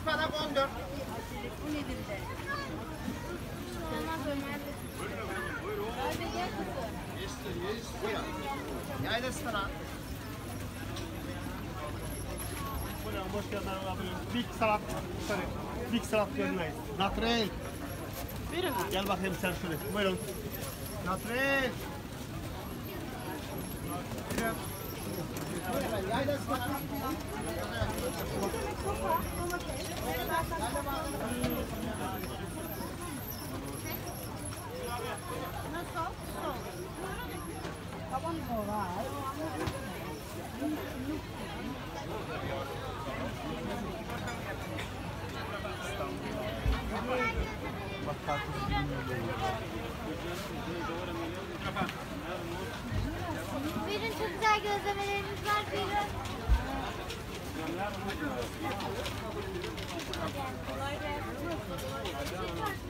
ıspanak 14. Bu nedir de? Olmaz Ömer. Hadi gel kızım. Buyurun. Yayla ıspanak. Buyurun hoş geldin abi. Big salat. Sorry. Big salat görmeyiz. Natrel. Buyurun. Gel bakayım sen şuraya. Buyurun. Natrel. Yayla ıspanak. Birin çok güzel gözlemelerimiz var Birin. Kolay gelsin.